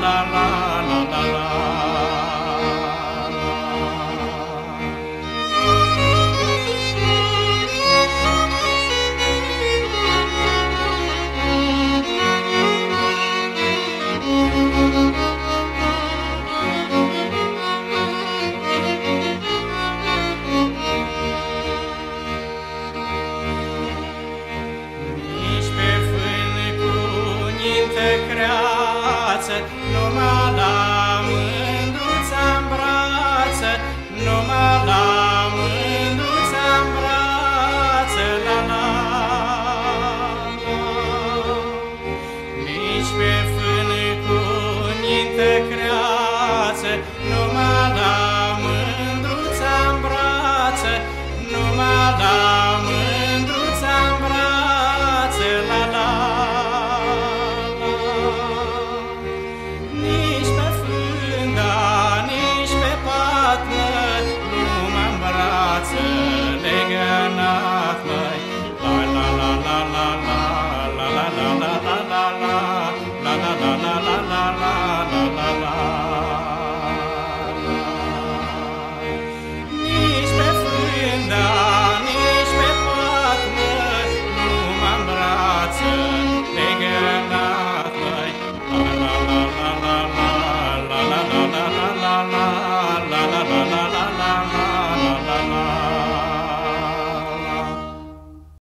la la Nu numai la mândruța în brațe, nu numai la mândruța în brațe, la la la. Nici pe fână cu ninte creață, numai